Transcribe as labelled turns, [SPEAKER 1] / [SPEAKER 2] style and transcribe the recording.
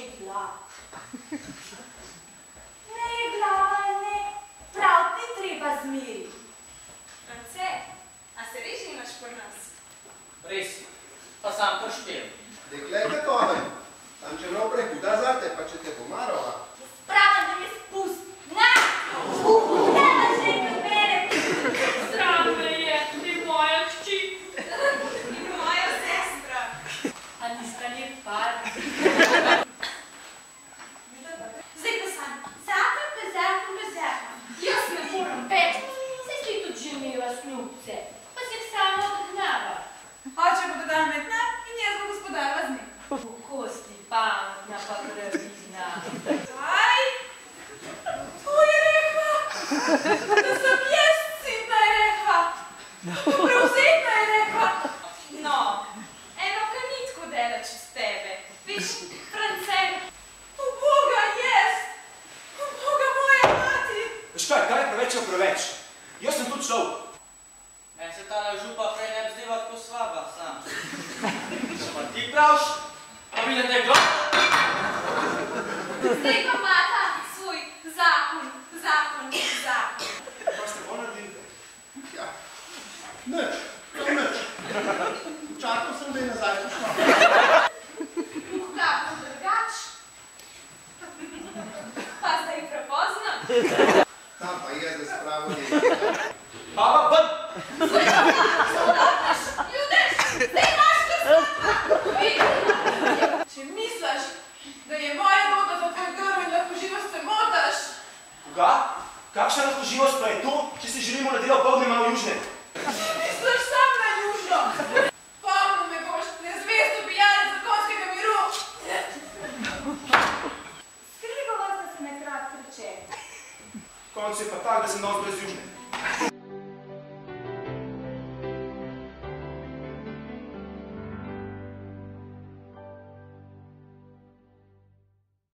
[SPEAKER 1] bila. Ne je glava, ne, prav ni treba zmeri.
[SPEAKER 2] France, a se res imaš po nas?
[SPEAKER 3] Res, pa sam poštel.
[SPEAKER 4] Deklete tomen, tam čeprav prehuda zate, pa če te bo marala.
[SPEAKER 1] Spravim, da me spust. Na! Ne, da že ne bere.
[SPEAKER 5] Sram me je, ti moja hči.
[SPEAKER 2] In moja sestra.
[SPEAKER 5] A nista lep par?
[SPEAKER 1] Zdaj pa sam, zakon, pa zakon, pa zakon. Jaz ne moram več, saj si tudi že imela snubce, pa se sama odgnava.
[SPEAKER 2] Med nam in jaz bo gospodarila z njim.
[SPEAKER 5] Kako si pametna pa pravilna.
[SPEAKER 2] Kaj? To je rekla? Da sem jaz sitna je rekla. Prevzetna je rekla. No, eno ka ni tako daleč od tebe. Viš, France, uboga jaz, uboga moja mati.
[SPEAKER 6] Veš kaj, kaj je preveč je preveč? Jaz sem tudi človek.
[SPEAKER 3] Meni se tale župa sam. Če pa ti pravš, pa vidim, da je glas.
[SPEAKER 2] Zdaj pa mata svoj zakon, zakon, zakon.
[SPEAKER 6] Pa ste bolj naredili?
[SPEAKER 4] Ja, nič, to nič. Čakal sem, da je nazaj prišla.
[SPEAKER 2] Uh, kako drugač. Pa zdaj prepozno.
[SPEAKER 4] Tam pa je, da spravo je.
[SPEAKER 6] Baba, ven!
[SPEAKER 2] Ljudež, zdaj imaš to Če misliš, da je moja nota za tvoj grl in lahko živo se motaš,
[SPEAKER 6] Koga? Kakšna razloživost pa je to, če si želimo na delo povdne malo južne?
[SPEAKER 2] misliš sam na južno. Pomno me boš, nezvesto pijanec zakonskega miru.
[SPEAKER 1] Skrigala sta se na kratko reče.
[SPEAKER 6] Konec je pa tak, da sem nos brez južne.